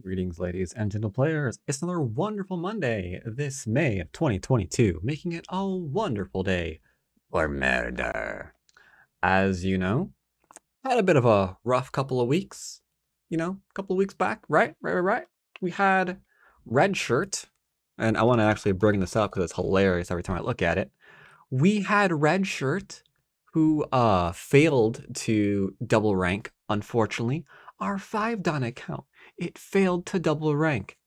Greetings, ladies and gentle players. It's another wonderful Monday this May of 2022, making it a wonderful day for murder. As you know, had a bit of a rough couple of weeks. You know, a couple of weeks back, right? Right, right, right. We had Red Shirt, and I want to actually bring this up because it's hilarious every time I look at it. We had Red Shirt who uh failed to double rank, unfortunately, our 5 dan account it failed to double rank.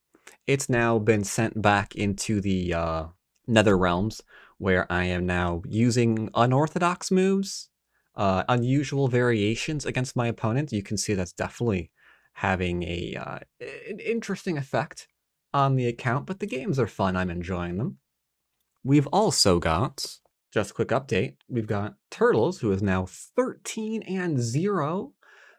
It's now been sent back into the uh, nether realms where I am now using unorthodox moves, uh, unusual variations against my opponent. You can see that's definitely having a uh, an interesting effect on the account, but the games are fun. I'm enjoying them. We've also got, just a quick update, we've got Turtles, who is now 13 and 0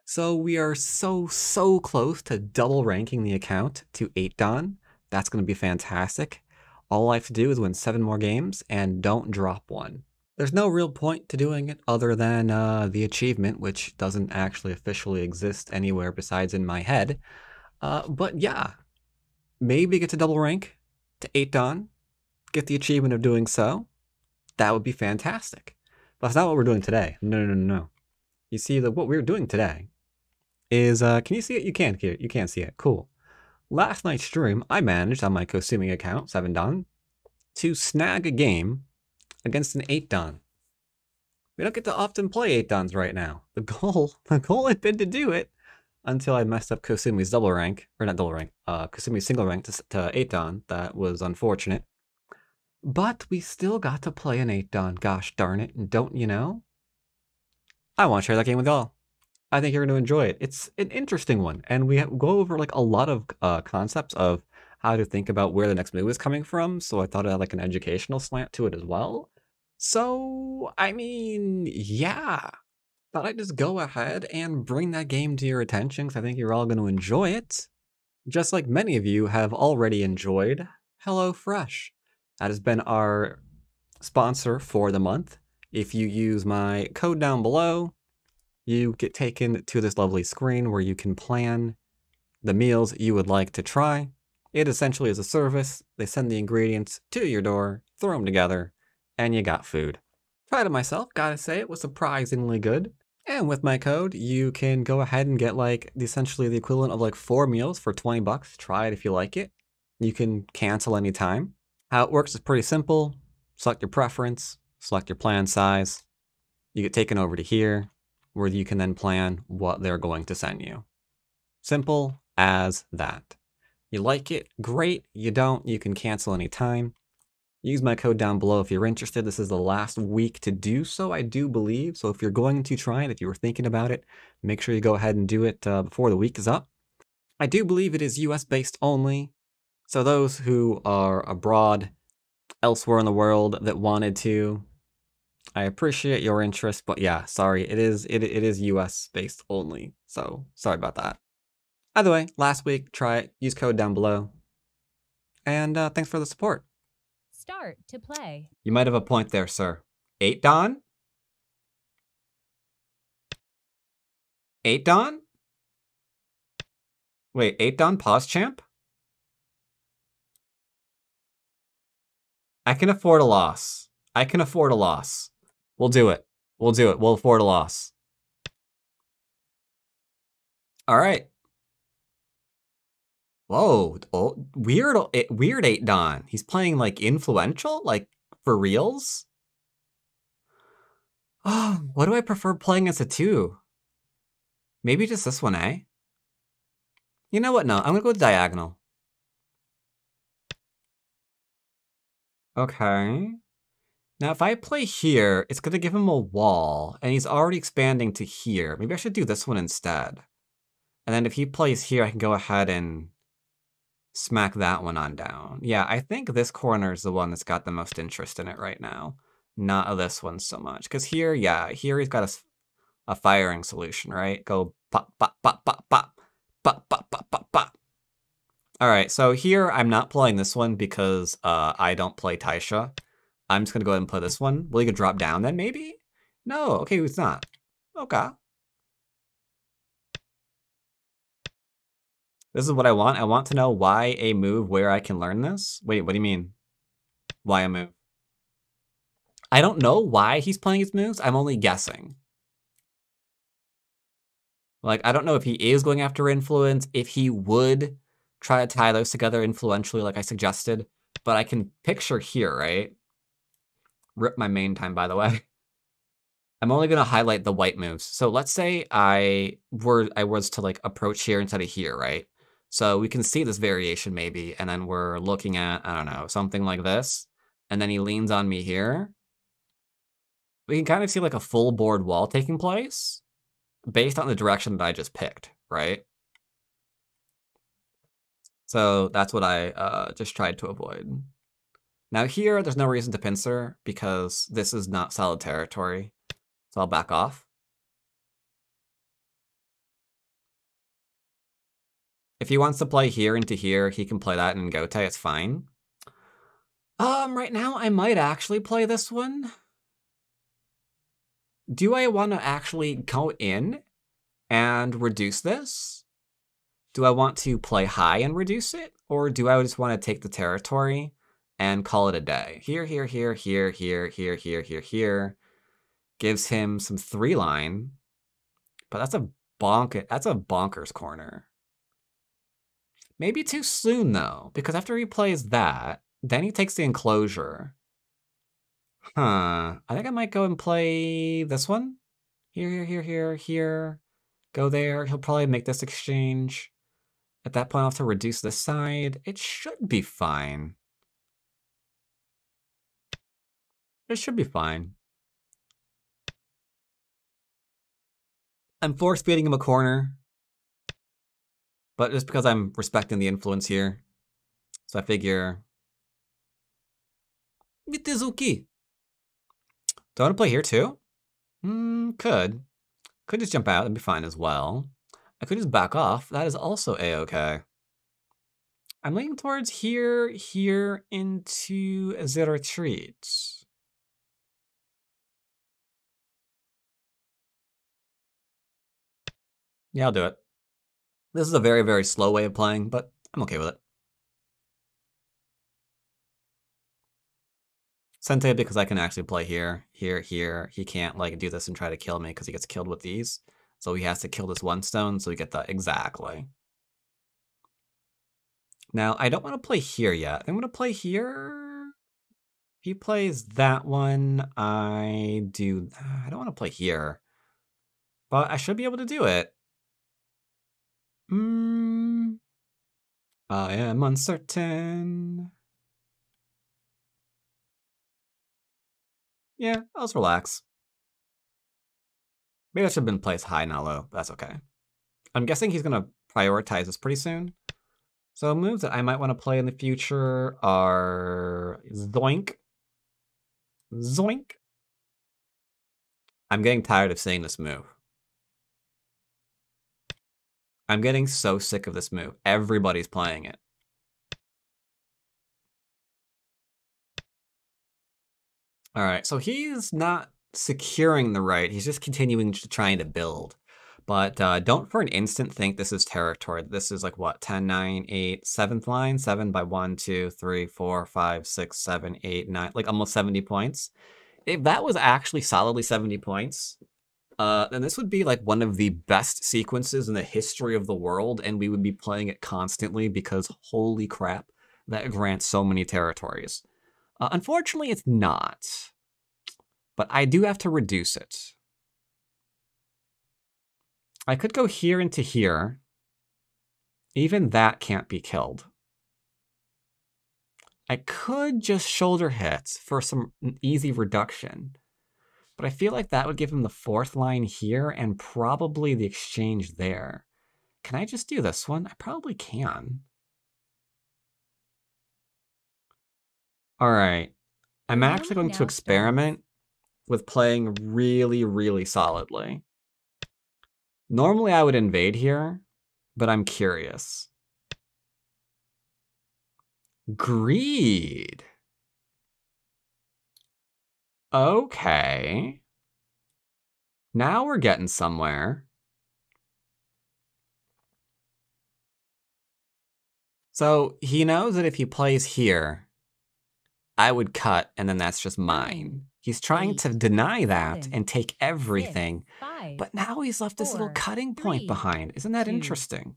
so we are so, so close to double ranking the account to 8 dan. That's going to be fantastic. All I have to do is win 7 more games and don't drop one. There's no real point to doing it other than uh, the achievement, which doesn't actually officially exist anywhere besides in my head. Uh, but yeah, maybe get to double rank to 8 dan, get the achievement of doing so. That would be fantastic. But that's not what we're doing today. No, no, no, no. You see, that what we're doing today is, uh, can you see it? You can not You can't see it. Cool. Last night's stream, I managed on my Kosumi account, 7dan, to snag a game against an 8dan. We don't get to often play 8 dans right now. The goal, the goal had been to do it until I messed up Kosumi's double rank, or not double rank, uh, Kosumi's single rank to, to 8 dan. That was unfortunate. But we still got to play an 8 dan, gosh darn it, and don't you know? I want to share that game with y'all. I think you're going to enjoy it. It's an interesting one, and we go over like a lot of uh, concepts of how to think about where the next move is coming from. So I thought it had like an educational slant to it as well. So I mean, yeah, thought I'd just go ahead and bring that game to your attention because I think you're all going to enjoy it, just like many of you have already enjoyed HelloFresh. That has been our sponsor for the month. If you use my code down below, you get taken to this lovely screen where you can plan the meals you would like to try. It essentially is a service. They send the ingredients to your door, throw them together, and you got food. Tried it myself, gotta say it was surprisingly good. And with my code, you can go ahead and get like essentially the equivalent of like four meals for 20 bucks. Try it if you like it. You can cancel anytime. How it works is pretty simple. Select your preference, select your plan size. You get taken over to here where you can then plan what they're going to send you. Simple as that. You like it? Great. You don't? You can cancel anytime. Use my code down below if you're interested. This is the last week to do so, I do believe. So if you're going to try it, if you were thinking about it, make sure you go ahead and do it uh, before the week is up. I do believe it is US based only. So those who are abroad, elsewhere in the world that wanted to, I appreciate your interest, but yeah, sorry, it is it it is US based only. So sorry about that. Either way, last week, try it. Use code down below. And uh, thanks for the support. Start to play. You might have a point there, sir. Eight dan? Eight dan? Wait, eight dan pause champ? I can afford a loss. I can afford a loss. We'll do it. We'll do it. We'll afford a loss. All right. Whoa, oh, weird, eh, weird eight dan. He's playing like influential, like for reals. Oh, what do I prefer playing as a two? Maybe just this one, eh? You know what? No, I'm gonna go diagonal. Okay. Now, if I play here, it's going to give him a wall, and he's already expanding to here. Maybe I should do this one instead. And then if he plays here, I can go ahead and smack that one on down. Yeah, I think this corner is the one that's got the most interest in it right now. Not this one so much. Because here, yeah, here he's got a, a firing solution, right? Go pop, pop, pop, pop, pop, pop, pop, pop, pop, pop. All right, so here I'm not playing this one because uh, I don't play Taisha. I'm just going to go ahead and play this one. Will he could drop down then, maybe? No, okay, it's not. Okay. This is what I want. I want to know why a move where I can learn this. Wait, what do you mean? Why a move? I don't know why he's playing his moves. I'm only guessing. Like, I don't know if he is going after influence, if he would try to tie those together influentially like I suggested, but I can picture here, right? Rip my main time, by the way. I'm only going to highlight the white moves. So let's say I were I was to like approach here instead of here, right? So we can see this variation maybe, and then we're looking at, I don't know, something like this. And then he leans on me here. We can kind of see like a full board wall taking place based on the direction that I just picked, right? So that's what I uh, just tried to avoid. Now here, there's no reason to pincer because this is not solid territory. So I'll back off. If he wants to play here into here, he can play that in Gote, it's fine. Um, right now I might actually play this one. Do I want to actually go in and reduce this? Do I want to play high and reduce it? Or do I just want to take the territory and call it a day? Here, here, here, here, here, here, here, here, here. Gives him some three line. But that's a bonk that's a bonkers corner. Maybe too soon though, because after he plays that, then he takes the enclosure. Huh. I think I might go and play this one. Here, here, here, here, here. Go there. He'll probably make this exchange. At that point, I'll have to reduce the side. It should be fine. It should be fine. I'm force feeding him a corner. But just because I'm respecting the influence here. So I figure... Mitizuki! Do I want to play here too? Hmm, could. Could just jump out and be fine as well. I could just back off. That is also a-okay. I'm leaning towards here, here, into the retreat. Yeah, I'll do it. This is a very, very slow way of playing, but I'm okay with it. Sente because I can actually play here, here, here. He can't like do this and try to kill me because he gets killed with these. So he has to kill this one stone, so we get that exactly. Now, I don't want to play here yet. I'm going to play here. He plays that one. I do... I don't want to play here. But I should be able to do it. Hmm. I am uncertain. Yeah, I'll just relax. Maybe I should have been placed high, not low. That's okay. I'm guessing he's going to prioritize this pretty soon. So moves that I might want to play in the future are Zoink. Zoink. I'm getting tired of seeing this move. I'm getting so sick of this move. Everybody's playing it. All right, so he's not securing the right. He's just continuing to trying to build. But uh, don't for an instant think this is territory. This is like what, 10, 9, 8, 7th line? 7 by 1, 2, 3, 4, 5, 6, 7, 8, 9, like almost 70 points. If that was actually solidly 70 points, uh, then this would be like one of the best sequences in the history of the world, and we would be playing it constantly because holy crap, that grants so many territories. Uh, unfortunately, it's not. But I do have to reduce it. I could go here into here. Even that can't be killed. I could just shoulder hit for some easy reduction. But I feel like that would give him the fourth line here and probably the exchange there. Can I just do this one? I probably can. All right. I'm actually going to experiment with playing really, really solidly. Normally I would invade here, but I'm curious. Greed. Okay. Now we're getting somewhere. So he knows that if he plays here, I would cut, and then that's just mine. He's trying to deny that and take everything. five, But now he's left this little cutting point behind. Isn't that interesting?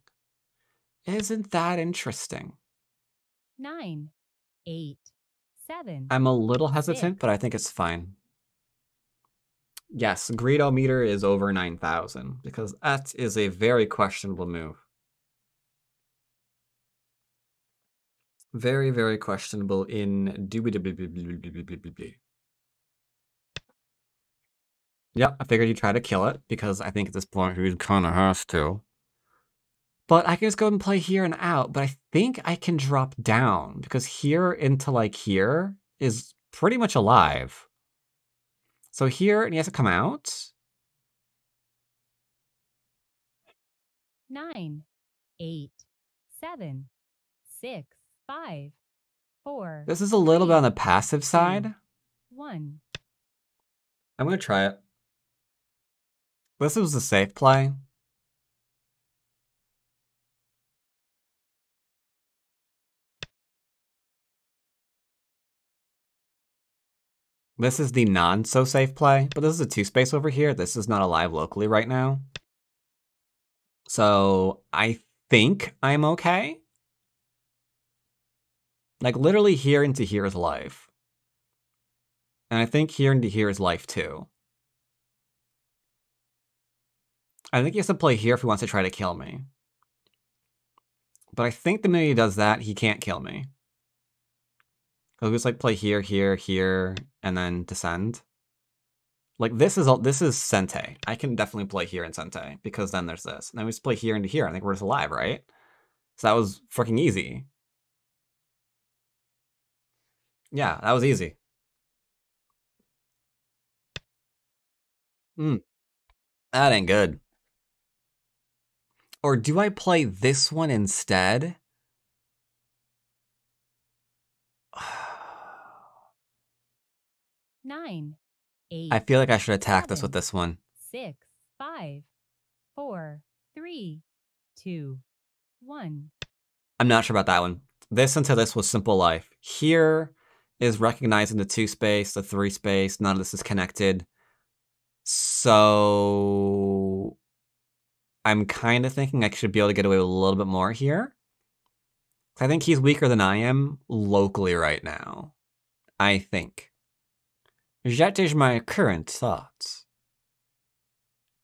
Isn't that interesting? nine, eight, seven, I'm a little hesitant, six. but I think it's fine. Yes, greedometer is over 9,000 because that is a very questionable move. Very, very questionable in Yep, I figured you'd try to kill it because I think at this point he kind of has to. But I can just go and play here and out, but I think I can drop down because here into like here is pretty much alive. So here, and he has to come out. nine, eight, seven, six, five, four, This is a little bit on the passive side. one. I'm gonna try it. This was a safe play. This is the non so safe play, but this is a two space over here. This is not alive locally right now. So I think I'm okay. Like literally here into here is life. And I think here into here is life too. I think he has to play here if he wants to try to kill me. But I think the minute he does that, he can't kill me. He'll just like play here, here, here, and then descend. Like this is all this is Sente. I can definitely play here in Sente because then there's this. And then we just play here into here. I think we're just alive, right? So that was freaking easy. Yeah, that was easy. Hmm. That ain't good. Or do I play this one instead? Nine, eight, I feel like I should attack this with this one. six, five, four, three, two, one. I'm not sure about that one. This until this was simple life. Here is recognizing the two space, the three space. None of this is connected. So I'm kind of thinking I should be able to get away with a little bit more here. I think he's weaker than I am locally right now. I think. That is my current thoughts.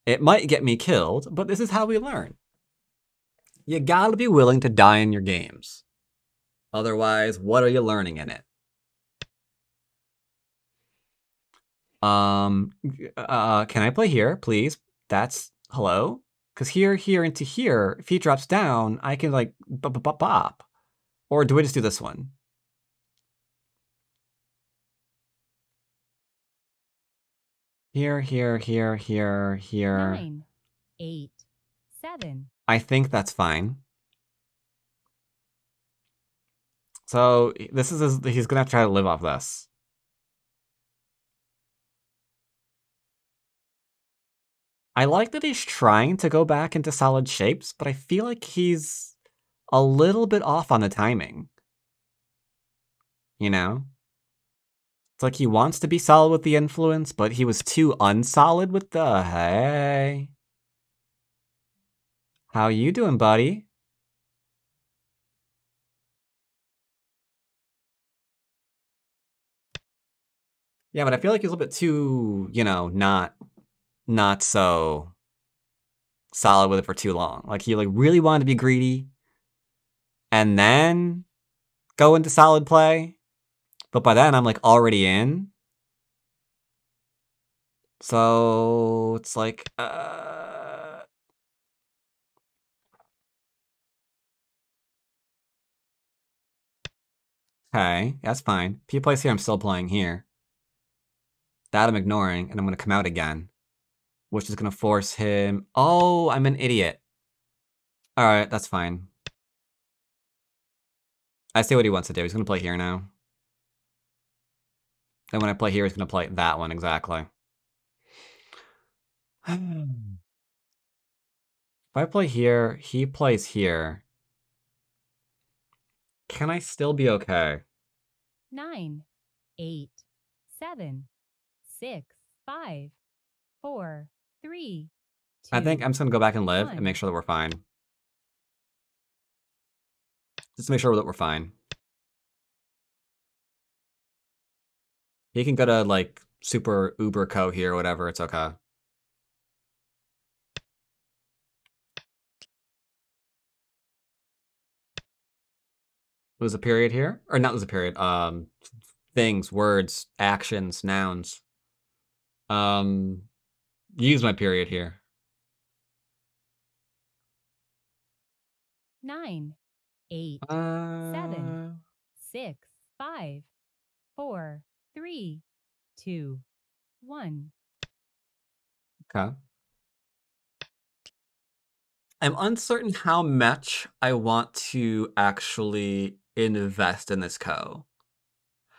It might get me killed, but this is how we learn. You gotta be willing to die in your games. Otherwise, what are you learning in it? Um, uh, can I play here, please? That's hello? Because here, here, into here, if he drops down, I can like bop, bop, bop. Or do we just do this one? Here, here, here, here, here. Nine, eight, seven, I think that's fine. So this is his, he's gonna have to try to live off this. I like that he's trying to go back into solid shapes, but I feel like he's a little bit off on the timing. You know? Like he wants to be solid with the influence, but he was too unsolid with the hey. How you doing, buddy? Yeah, but I feel like he's a little bit too, you know, not not so solid with it for too long. Like he like really wanted to be greedy and then go into solid play. But by then I'm like already in. So it's like uh Okay, that's fine. He plays here, I'm still playing here. That I'm ignoring, and I'm gonna come out again. Which is gonna force him. Oh, I'm an idiot. Alright, that's fine. I see what he wants to do. He's gonna play here now. Then when I play here, he's gonna play that one exactly. if I play here, he plays here. can I still be okay? nine, eight, seven, six, five, four, three, two. I think I'm just gonna go back and live and make sure that we're fine. Just to make sure that we're fine. He can go to like super Uber Co here or whatever, it's okay. There's a period here? Or not there's a period. Um things, words, actions, nouns. Um use my period here. nine, eight, Uh, six, five, four, three, two, one. Okay. I'm uncertain how much I want to actually invest in this co.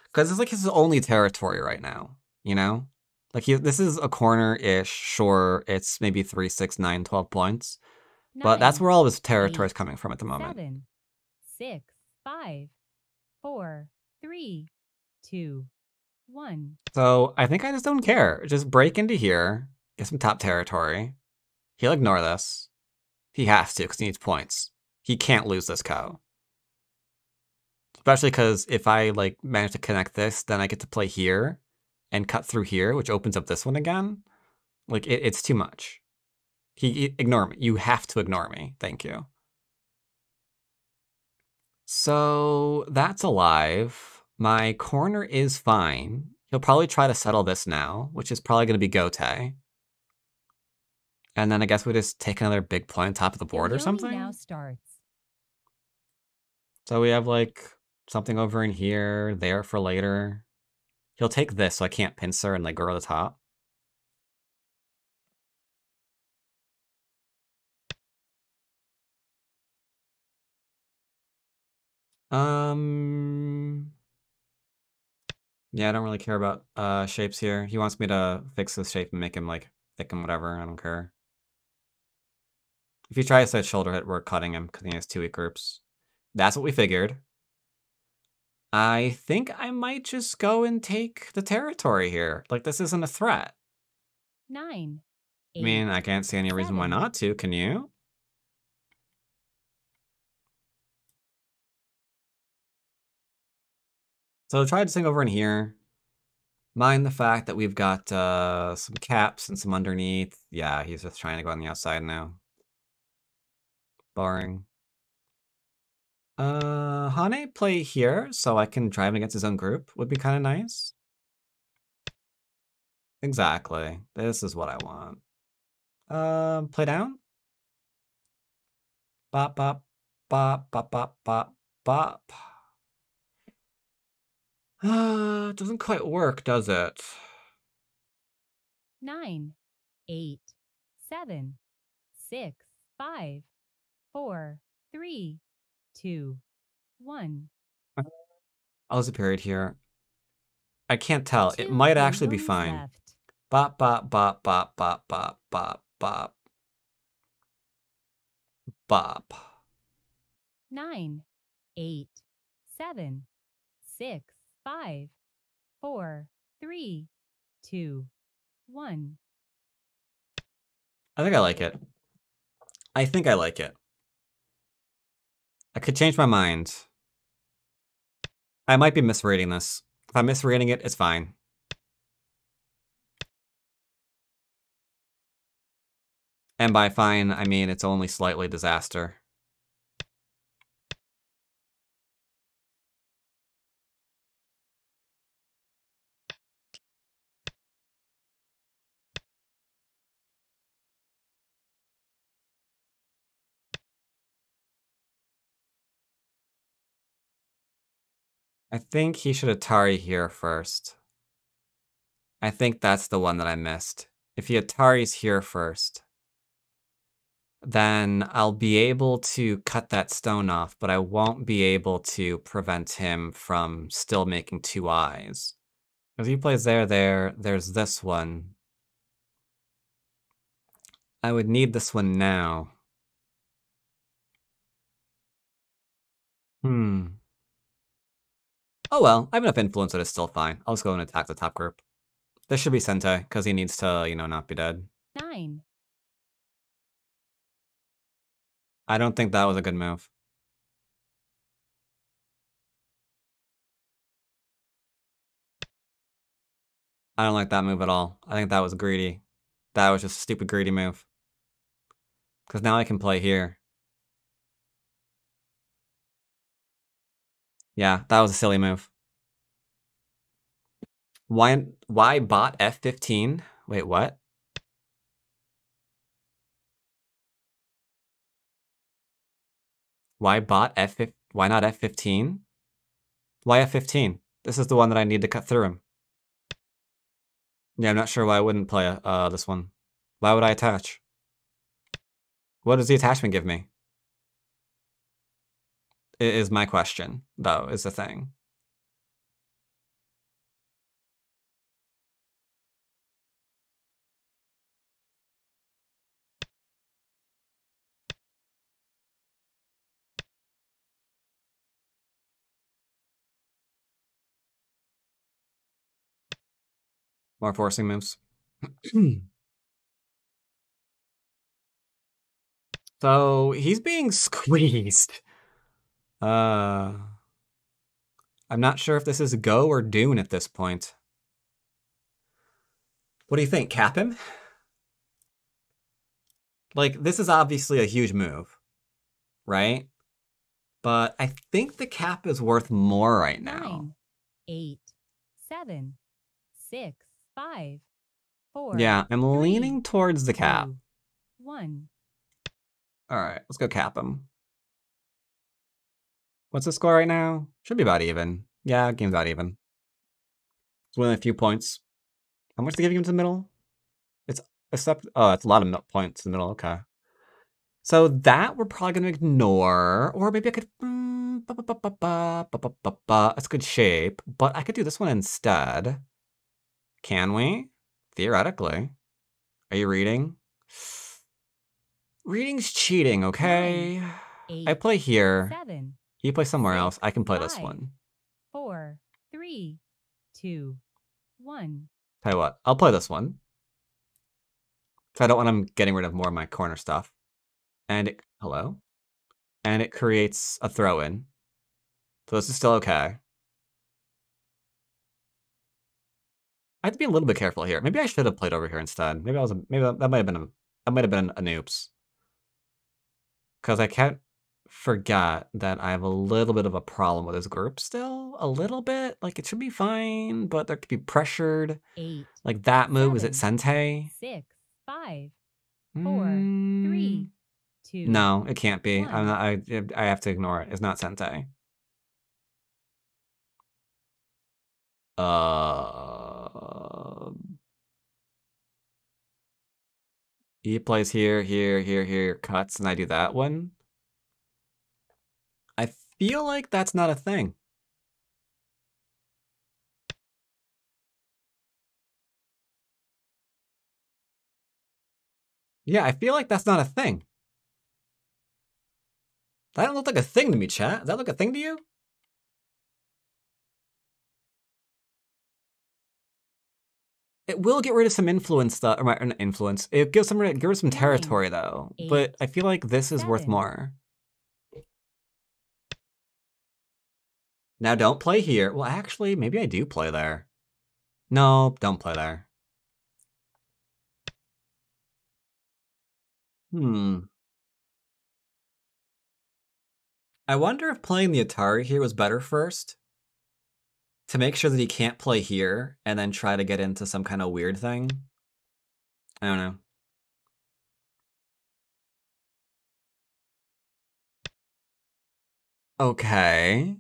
Because it's like his only territory right now, you know? Like he, this is a corner-ish, sure, it's maybe 3, 6, 9, 12 points. But that's where all of his territory is coming from at the moment. Seven, six, five, four, three, two, one. So I think I just don't care. Just break into here, get some top territory. He'll ignore this. He has to because he needs points. He can't lose this cow. Especially because if I like manage to connect this, then I get to play here and cut through here, which opens up this one again. Like it, it's too much. He he- ignore me. You have to ignore me. Thank you. So that's alive. My corner is fine. He'll probably try to settle this now, which is probably going to be Gote. And then I guess we just take another big point on top of the board or something. Now starts. So we have like something over in here, there for later. He'll take this so I can't pincer and like go to the top. Um Yeah, I don't really care about uh shapes here. He wants me to fix this shape and make him like thick and whatever. I don't care. If he tries to shoulder hit, we're cutting him because he has two weak groups. That's what we figured. I think I might just go and take the territory here. Like this isn't a threat. Nine. I mean, I can't see any reason why not to. Can you? So try to sing over in here. Mind the fact that we've got uh, some caps and some underneath. Yeah, he's just trying to go on the outside now. Boring. Uh, Hane play here so I can drive him against his own group would be kind of nice. Exactly. This is what I want. Um, play down. Bop bop bop bop bop bop bop. Uh, it doesn't quite work, does it? Nine, eight, seven, six, five, four, three, two, one. Uh, I'll use a period here. I can't tell. Two it might actually be fine. Bop, bop, bop, bop, bop, bop, bop, bop. Bop. Nine, eight, seven, six, five, four, three, two, one. I think I like it. I think I like it. I could change my mind. I might be misreading this. If I'm misreading it, it's fine. And by fine, I mean it's only slightly disaster. I think he should Atari here first. I think that's the one that I missed. If he Atari's here first, then I'll be able to cut that stone off, but I won't be able to prevent him from still making two eyes. If he plays there, there, there's this one. I would need this one now. Hmm. Oh well, I have enough influence that it's still fine. I'll just go and attack the top group. This should be Sente, because he needs to, you know, not be dead. Nine. I don't think that was a good move. I don't like that move at all. I think that was greedy. That was just a stupid greedy move. Because now I can play here. Yeah, that was a silly move. Why why bot F15? Wait, what? Why bot F why not F15? Why F15? This is the one that I need to cut through him. Yeah, I'm not sure why I wouldn't play uh, this one. Why would I attach? What does the attachment give me? Is my question, though, is the thing. More forcing moves. so he's being squeezed. Uh, I'm not sure if this is Go or Dune at this point. What do you think? Cap him? Like, this is obviously a huge move, right? But I think the cap is worth more right now. Nine. Eight. Seven. Six. Five. Four. Yeah, I'm three, leaning towards the cap. two, One. All right, let's go cap him. What's the score right now? Should be about even. Yeah, game's about even. It's within a few points. How much they giving him to the middle? It's a step. oh, it's a lot of points to the middle. Okay. So that we're probably gonna ignore, or maybe I could. Mm, That's good shape, but I could do this one instead. Can we? Theoretically. Are you reading? Reading's cheating, okay? Eight, I play here. Seven, you play somewhere else. I can play this five. one. Four. Three. Two. One. Tell you what, I'll play this one. So I don't want him getting rid of more of my corner stuff. And it, hello? And it creates a throw in. So this is still okay. I have to be a little bit careful here. Maybe I should have played over here instead. Maybe I was a, maybe that might have been a that might have been an oops. Cause I can't forget that I have a little bit of a problem with this group still. A little bit. Like it should be fine, but there could be pressured. Eight. Like that move, is it Sente? Six. Five. Four, Three. Mm, Two. No, it can't be. one. I'm not, I I have to ignore it. It's not Sente. Uh, he plays here, here, here, here, cuts, and I do that one. Feel like that's not a thing. Yeah, I feel like that's not a thing. That don't look like a thing to me, chat. Does that look a thing to you? It will get rid of some influence, though. Or not influence. It gives some rid of some territory, though. but I feel like this is worth more. Now, don't play here. Well, actually, maybe I do play there. No, don't play there. Hmm. I wonder if playing the Atari here was better first. To make sure that he can't play here and then try to get into some kind of weird thing. I don't know. Okay.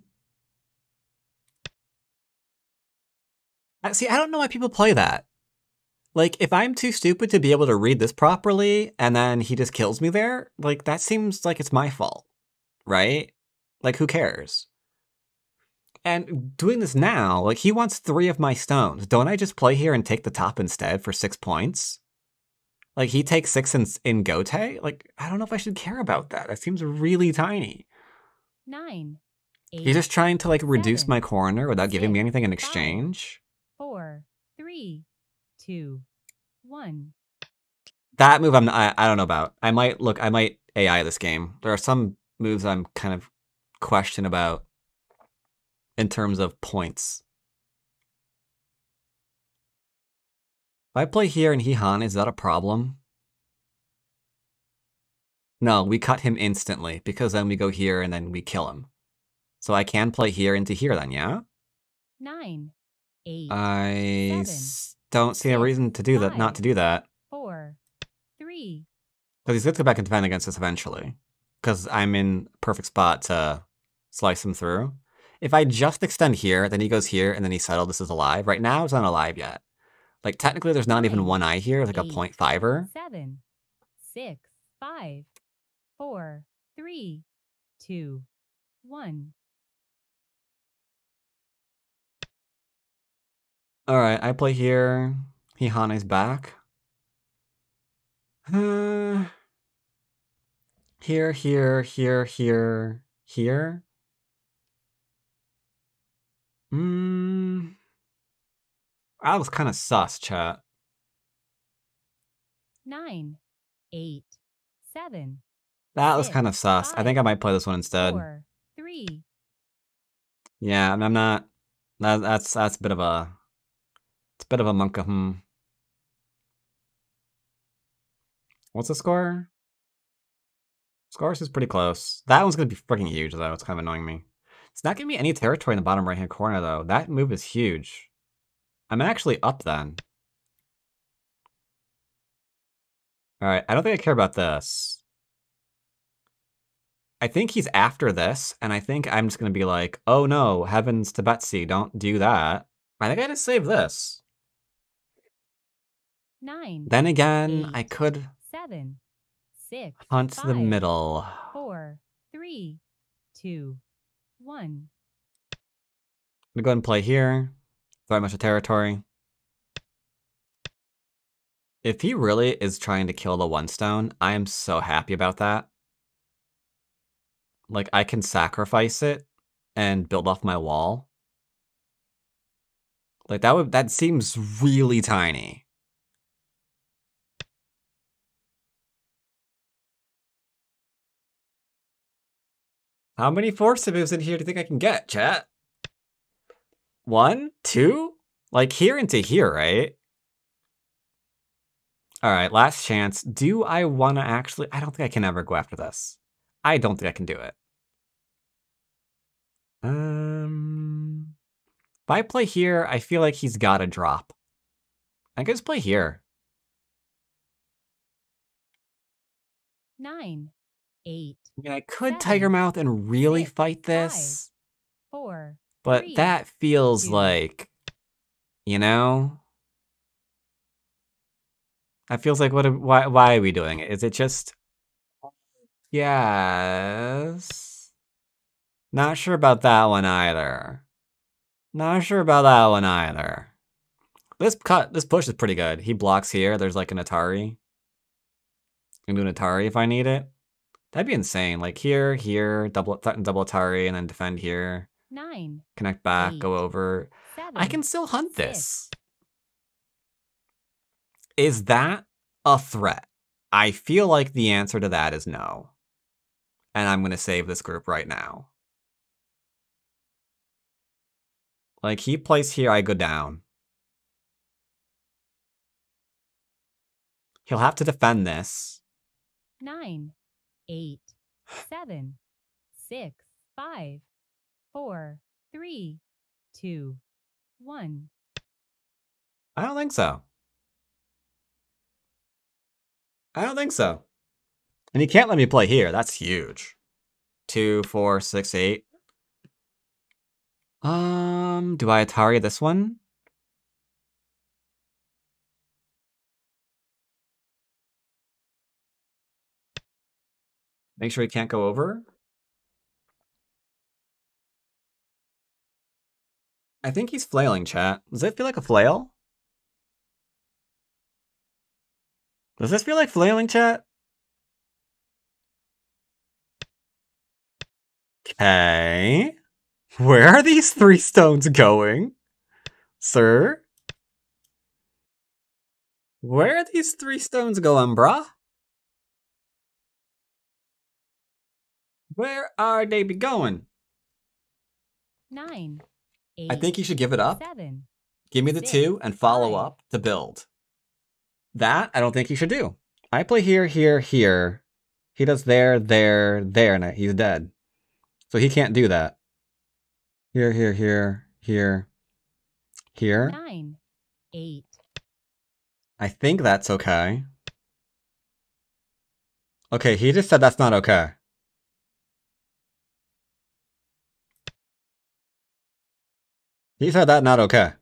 See, I don't know why people play that. Like, if I'm too stupid to be able to read this properly and then he just kills me there, like, that seems like it's my fault, right? Like, who cares? And doing this now, like, he wants three of my stones. Don't I just play here and take the top instead for six points? Like, he takes six in, in Gote? Like, I don't know if I should care about that. That seems really tiny. Nine. He's just trying to like reduce seven, my corner without giving me anything in five. Four, three, two, one. That move I'm I, I don't know about. I might look I might AI this game. There are some moves I'm kind of question about in terms of points. If I play here and he Han, is that a problem? No, we cut him instantly because then we go here and then we kill him. So I can play here into here then, yeah? Nine, eight, I seven, s- don't see a reason to do that, not to do that. four, three, Because he's going to go back and defend against us eventually. Because I'm in perfect spot to slice him through. If I just extend here, then he goes here, and then he settled this is alive. Right now, it's not alive yet. Like, technically, there's not even one eye here, like a eight, point fiver. seven, six, five, four, three, two, one. Alright, I play here. He Hane's back. Uh, here, here, here, here, here. Mm. That was kind of sus, chat. Nine, eight, seven, That was kind of sus. I think I might play this one instead. four, three, Yeah, I'm, I'm not. That, that's that's a bit of a. It's a bit of a monk. Hmm. What's the score? Scores is pretty close. That one's gonna be freaking huge though. It's kind of annoying me. It's not giving me any territory in the bottom right hand corner though. That move is huge. I'm actually up then. All right, I don't think I care about this. I think he's after this, and I think I'm just gonna be like, oh no, heavens to Betsy, don't do that. I think I just save this. Nine, Then again, I could seven, six, hunt the middle. four, three, two, one. I'm gonna go ahead and play here. Very much a territory. If he really is trying to kill the one stone, I am so happy about that. Like I can sacrifice it and build off my wall. Like that would that seems really tiny. How many force moves in here do you think I can get, chat? One? Two? Like here into here, right? Alright, last chance. Do I want to actually... I don't think I can ever go after this. I don't think I can do it. Um... If I play here, I feel like he's got to drop. I can just play here. Nine, eight, I mean, I could Seven, Tiger Mouth and really six, fight five, this, four, but three, that feels two. like, you know, that feels like what? Why? Why are we doing it? Is it just? Yes. Not sure about that one either. Not sure about that one either. This cut, this push is pretty good. He blocks here. There's like an Atari. I can do an Atari if I need it. That'd be insane. Like here, here, double threaten double Atari, and then defend here. nine, Connect back, go over. seven. I can still hunt six. this. Is that a threat? I feel like the answer to that is no. And I'm going to save this group right now. Like, he plays here, I go down. He'll have to defend this. nine, eight, seven, six, five, four, three, two, one. I don't think so. I don't think so. And he can't let me play here. That's huge. Two, four, six, eight. Um, do I Atari this one? Make sure he can't go over. I think he's flailing, chat. Does it feel like a flail? Does this feel like flailing, chat? Okay. Where are these three stones going? Sir? Where are these three stones going, brah? Where are they be going? Nine. Eight. I think you should give it up. Seven. Give me the Six, two and follow five. up to build. That I don't think you should do. I play here, here, here. He does there, there, there, and he's dead. So he can't do that. Here, here, here, here, here. Nine. Eight. I think that's okay. Okay, he just said that's not okay. He said that not okay.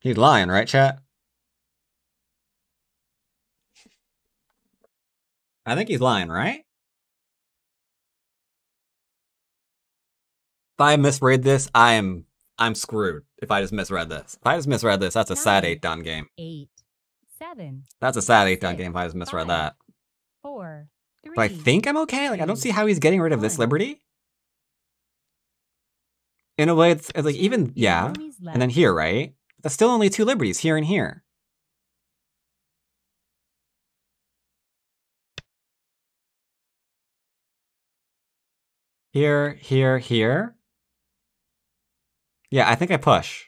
He's lying, right, chat? I think he's lying, right? If I misread this, I am I'm screwed. If I just misread this. If I just misread this, that's a sad eight dan game. Eight. Seven. That's a sad eight dan game if I just misread five, that. Four. Three. But I think I'm okay. Like I don't see how he's getting rid of this liberty. In a way, it's, it's like even yeah, and then here, right? That's still only two liberties here and here. Here, here, here. Yeah, I think I push.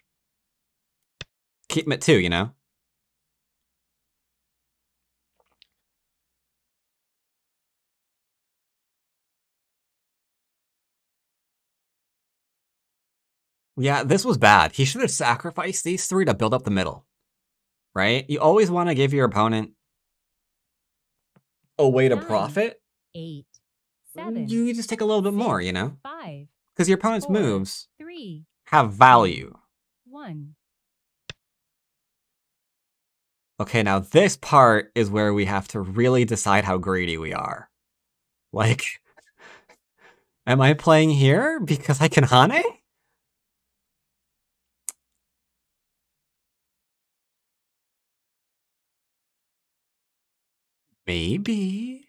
Keep at two, you know? Yeah, this was bad. He should have sacrificed these three to build up the middle. Right? You always want to give your opponent a way to Nine. profit. Eight. Seven. You just take a little bit more, you know? Five. Because your opponent's four, moves Three. have value. One. Okay, now this part is where we have to really decide how greedy we are. Like, am I playing here because I can Hane? Maybe.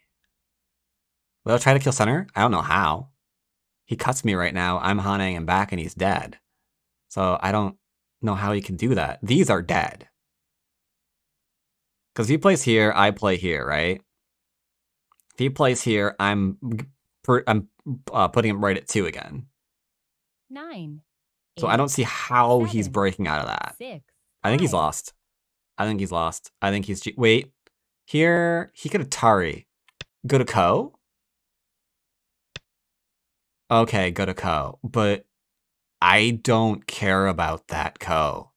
Will I try to kill center? I don't know how. He cuts me right now. I'm Haneing him back and he's dead. So I don't know how he can do that. These are dead. Because he plays here, I play here, right? If he plays here, I'm I'm uh, putting him right at two again. Nine. So I don't see how he's breaking out of that. Six. I think he's lost. I think he's lost. I think he's. Wait, here he could Atari. Go to Ko. Okay, go to Ko, but I don't care about that Ko.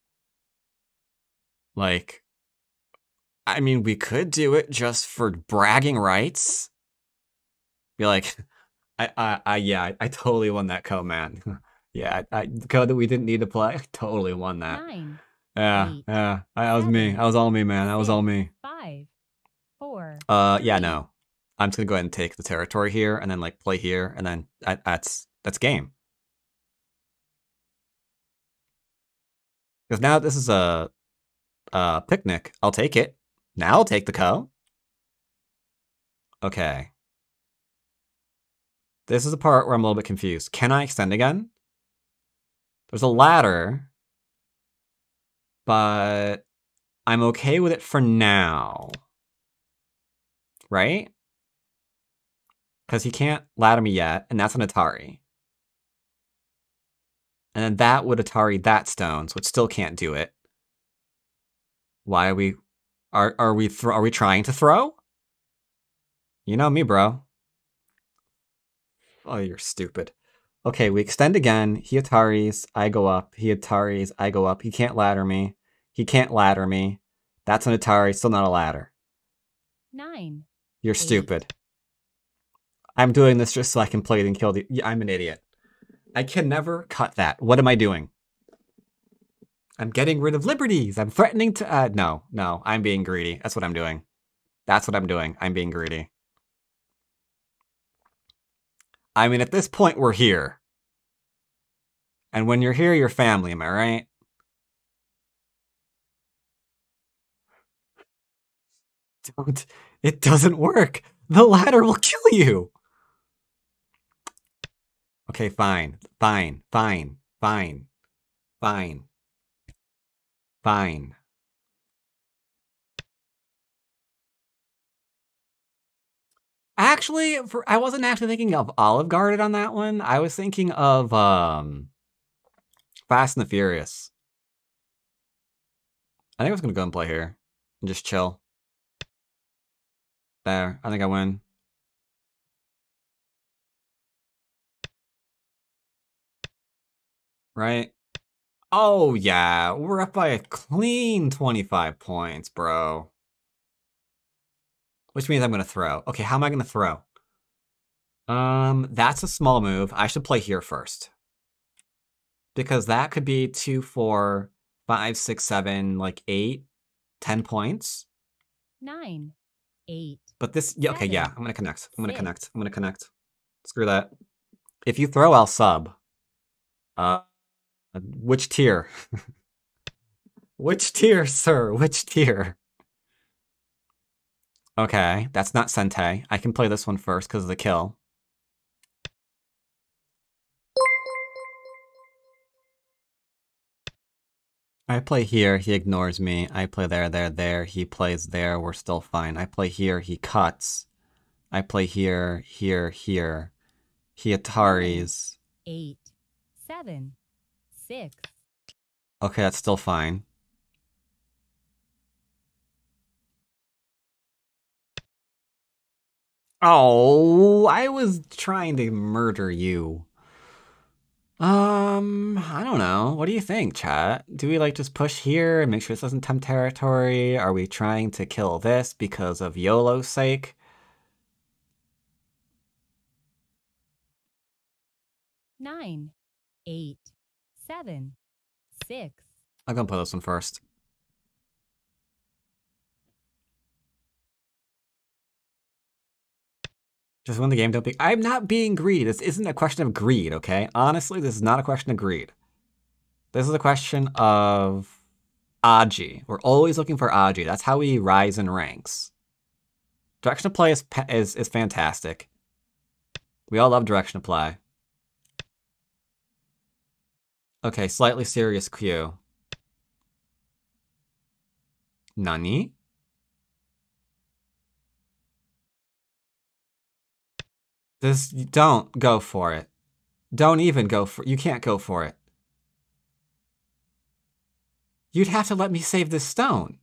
Like, I mean, we could do it just for bragging rights. Be like, I, I, I yeah, I, I totally won that Ko, man. yeah, I, I, the Ko that we didn't need to play, I totally won that. Nine. Yeah, eight, yeah. I- That was me. That was all me, man. That was all me. Five. Four. Uh, yeah, no. I'm just gonna go ahead and take the territory here, and then like play here, and then that, that's that's game. Because now this is a, a picnic. I'll take it. Now I'll take the Ko. Okay. This is the part where I'm a little bit confused. Can I extend again? There's a ladder, but I'm okay with it for now. Right? Because he can't ladder me yet, and that's an Atari. And then that would Atari that stone, so it still can't do it. Why are we are are we thro- are we trying to throw? You know me, bro. Oh, you're stupid. Okay, we extend again. He Ataris, I go up. He Ataris, I go up. He can't ladder me. He can't ladder me. That's an Atari, still not a ladder. Nine. You're stupid. I'm doing this just so I can play it and kill the. Yeah, I'm an idiot. I can never cut that. What am I doing? I'm getting rid of liberties. I'm threatening to. Uh, no, no, I'm being greedy. That's what I'm doing. That's what I'm doing. I'm being greedy. I mean, at this point, we're here. And when you're here, you're family, am I right? Don't. It doesn't work. The ladder will kill you. Okay, fine. Fine. Fine. Fine. Fine. Fine. Actually, for, I wasn't actually thinking of Olive Garden on that one. I was thinking of um, Fast and the Furious. I think I was gonna go and play here and just chill. There, I think I win. Right? Oh yeah, we're up by a clean 25 points, bro. Which means I'm gonna throw. Okay, how am I gonna throw? Um, that's a small move. I should play here first. Because that could be two, four, five, six, seven, like eight, ten points. Nine. Eight. But this, yeah, okay, yeah, I'm gonna connect. I'm gonna connect. I'm gonna connect. Screw that. If you throw, I'll sub. Uh, which tier? which tier, sir? Which tier? Okay, that's not Sente. I can play this one first because of the kill. I play here, he ignores me. I play there, there, there. He plays there, we're still fine. I play here, he cuts. I play here, here, here. He Ataris. Eight. Seven. Six. Okay, that's still fine. Oh, I was trying to murder you. Um, I don't know. What do you think, chat? Do we like just push here and make sure this doesn't tempt territory? Are we trying to kill this because of YOLO's sake? Nine. Eight. Seven. Six. I'm gonna play this one first. Just win the game, don't be. I'm not being greedy. This isn't a question of greed, okay? Honestly, this is not a question of greed. This is a question of Aji. We're always looking for Aji. That's how we rise in ranks. Direction of play is, is, is fantastic. We all love direction of play. Okay, slightly serious Q. Nani? This don't go for it. Don't even go for you can't go for it. You'd have to let me save this stone.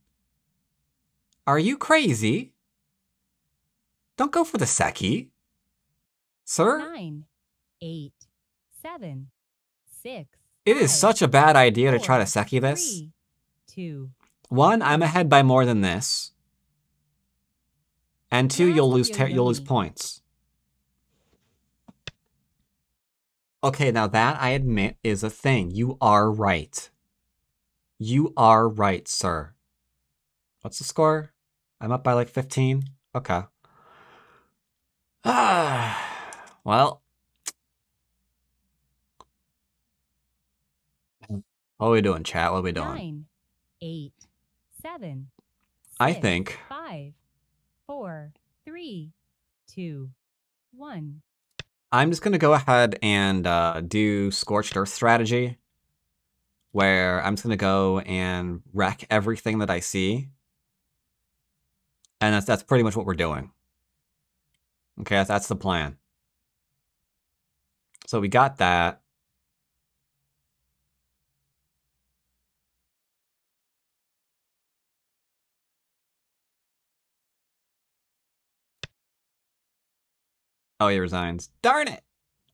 Are you crazy? Don't go for the Seki. Sir? Nine. Eight. Seven. Six. It is five, such a bad idea to try to four, Seki this. Three. Two. One, I'm ahead by more than this. And two, Now you'll lose you'll lose points. Okay, now that I admit is a thing. You are right. You are right, sir. What's the score? I'm up by like 15. Okay. Ah, well. What are we doing, chat? What are we doing? Nine. Eight. Seven. I think Five. Four. Three. Two. One. I'm just gonna go ahead and uh, do scorched earth strategy, where I'm just gonna go and wreck everything that I see, and that's that's pretty much what we're doing. Okay, that's, that's the plan. So we got that. Oh, he resigns. Darn it!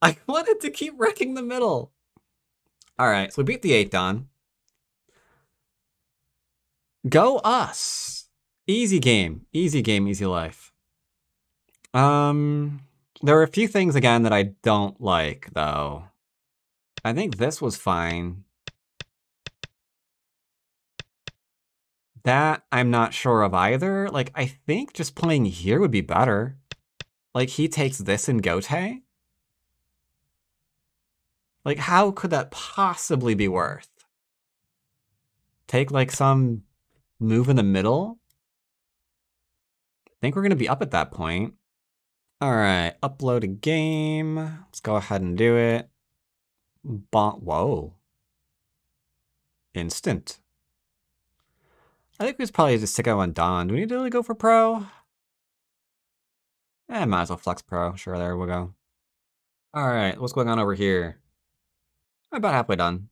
I wanted to keep wrecking the middle. All right, so we beat the eighth dan. Go us. Easy game, easy game, easy life. Um, there are a few things again that I don't like though. I think this was fine. That I'm not sure of either. Like, I think just playing here would be better. Like he takes this in Gote? Like how could that possibly be worth? Take like some move in the middle? I think we're gonna be up at that point. All right, upload a game. Let's go ahead and do it. Bon Whoa. Instant. I think we should probably just stick out on dan. Do we need to really go for Pro? Eh, might as well flex Pro. Sure, there we go. All right, what's going on over here? I'm about halfway done.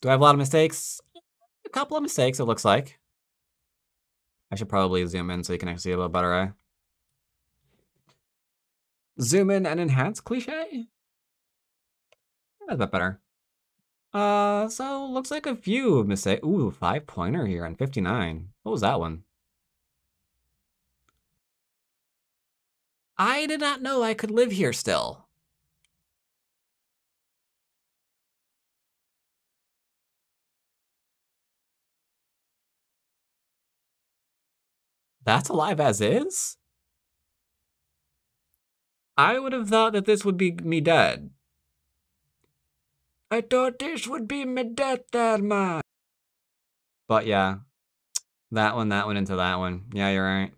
Do I have a lot of mistakes? A couple of mistakes, it looks like. I should probably zoom in so you can actually see a little better, eh? Zoom in and enhance cliche? That's a bit better. Uh, so looks like a few mistakes. Ooh, five pointer here on 59. What was that one? I did not know I could live here still. That's alive as is? I would have thought that this would be me dead. I thought this would be me death there, man. But yeah, that one, that one into that one. Yeah, you're right.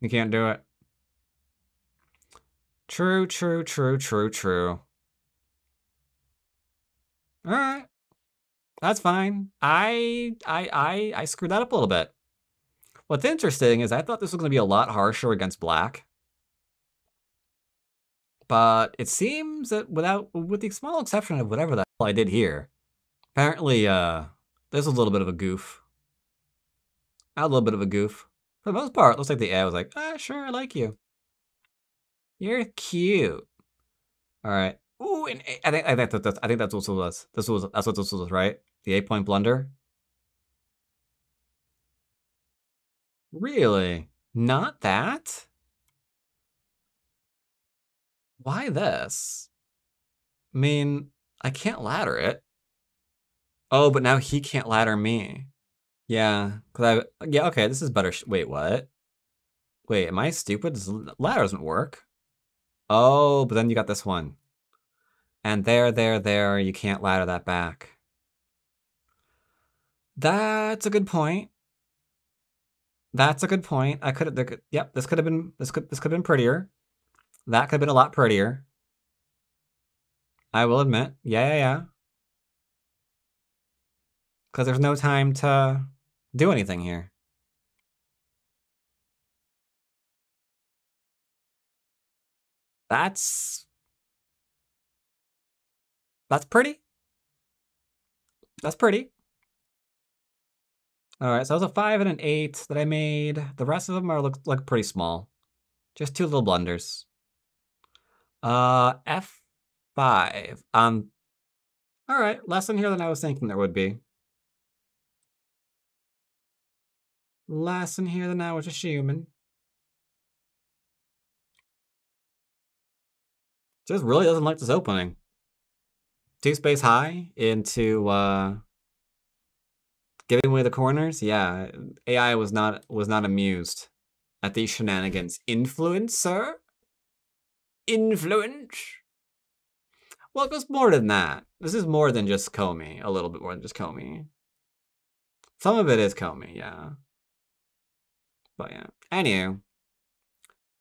You can't do it. True, true, true, true, true. All right. That's fine. I, I, I, I screwed that up a little bit. What's interesting is I thought this was going to be a lot harsher against black. But it seems that without, with the small exception of whatever the hell I did here, apparently uh, this was a little bit of a goof. A little bit of a goof. For the most part, looks like the AI was like, ah, sure, I like you. You're cute. All right. Ooh, and I think I think that's I think that's also was. This was that's what this was, right? The eight point blunder. Really? Not that? Why this? I mean, I can't ladder it. Oh, but now he can't ladder me. Yeah, cause I yeah okay. This is better. Wait, what? Wait, am I stupid? This ladder doesn't work. Oh, but then you got this one. And there, there, there, you can't ladder that back. That's a good point. That's a good point. I could have, yep, this could have been, this could, this could have been prettier. That could have been a lot prettier. I will admit. Yeah, yeah, yeah. Because there's no time to do anything here. That's... That's pretty. That's pretty. All right, so that was a five and an eight that I made. The rest of them are look, look pretty small. Just two little blunders. Uh, F5. Um, all right, less in here than I was thinking there would be. Less in here than I was assuming. Just really doesn't like this opening. Two space high into uh giving away the corners. Yeah, AI was not was not amused at these shenanigans. Influencer? Influence? Well, it goes more than that. This is more than just komi. A little bit more than just komi. Some of it is komi, yeah. But yeah. Anywho,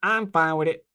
I'm fine with it.